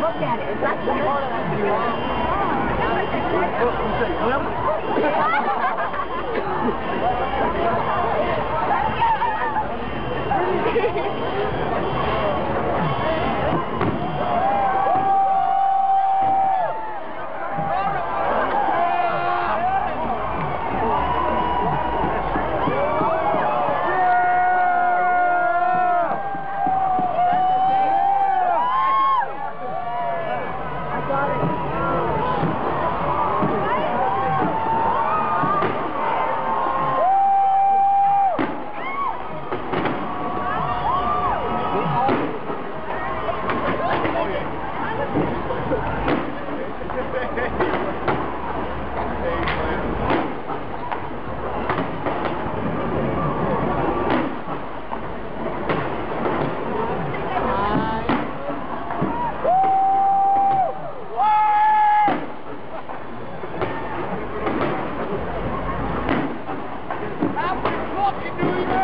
Look at it. It's not the do that.